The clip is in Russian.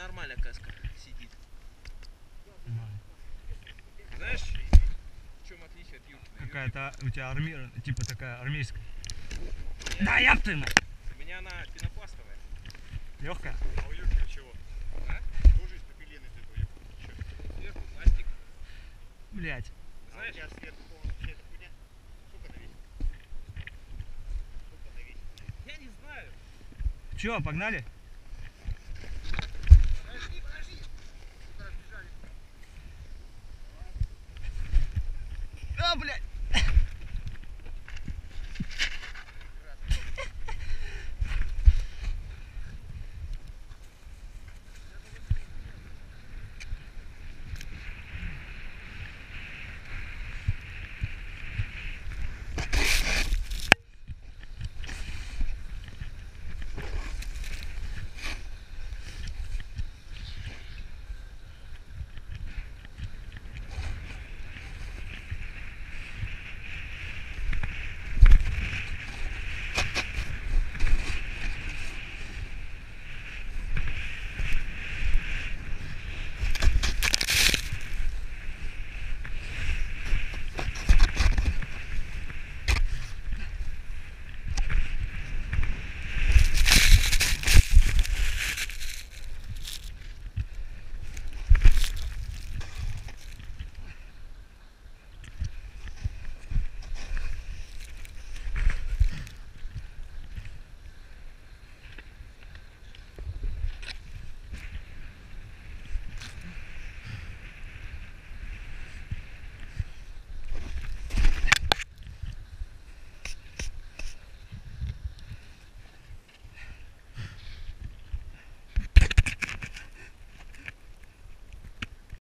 нормально каска сидит. Знаешь, в чем отличие от юрки? Какая-то у тебя армия, типа такая армейская. Да я ты У меня она пенопластовая. Легкая. А у Юрки чего? А? Тоже из из этого Юрки. Сверху пластик. Блять. Знаешь, я сверху полностью эта блядь!